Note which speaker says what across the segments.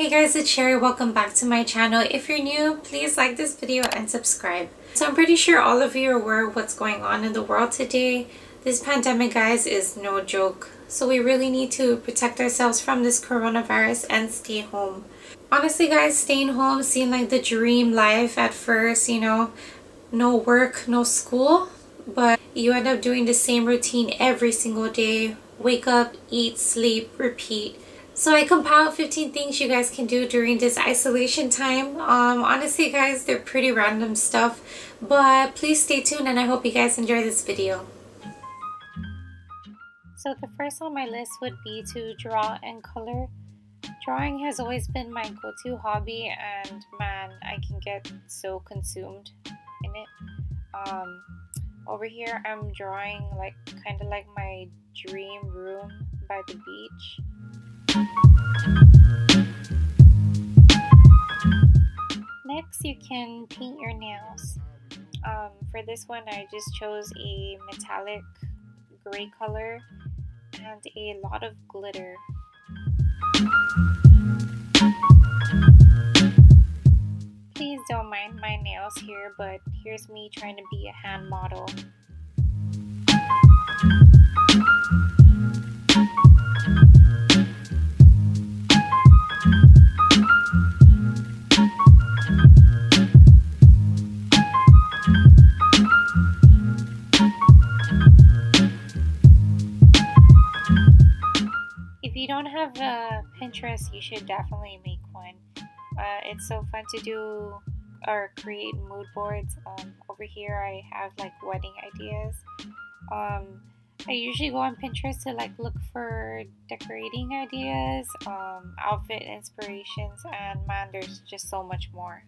Speaker 1: Hey guys, it's Sheri. Welcome back to my channel. If you're new, please like this video and subscribe. So I'm pretty sure all of you are aware of what's going on in the world today. This pandemic, guys, is no joke. So we really need to protect ourselves from this coronavirus and stay home. Honestly, guys, staying home seemed like the dream life at first, you know, no work, no school, but you end up doing the same routine every single day. Wake up, eat, sleep, repeat so I compiled 15 things you guys can do during this isolation time. Um, honestly guys, they're pretty random stuff, but please stay tuned and I hope you guys enjoy this video. So the first on my list would be to draw and color. Drawing has always been my go-to hobby and man, I can get so consumed in it. Um, over here, I'm drawing like kind of like my dream room by the beach. Next, you can paint your nails. Um, for this one, I just chose a metallic gray color and a lot of glitter. Please don't mind my nails here, but here's me trying to be a hand model. Don't have a Pinterest, you should definitely make one. Uh, it's so fun to do or create mood boards. Um, over here, I have like wedding ideas. Um, I usually go on Pinterest to like look for decorating ideas, um, outfit inspirations, and man, there's just so much more.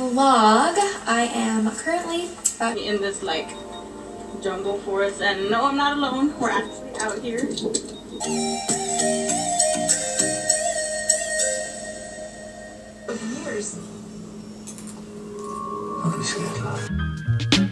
Speaker 2: Vlog. I am currently
Speaker 3: in this like jungle forest and no I'm not alone. We're actually out here. Years. Don't be scared, love.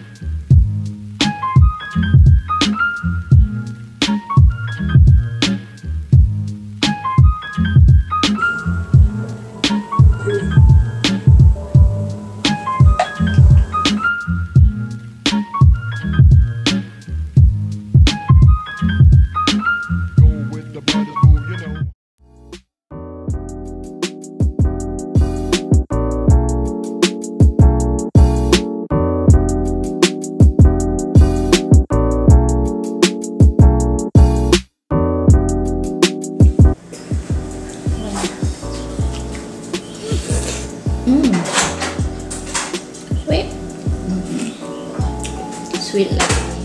Speaker 2: Sweet Life.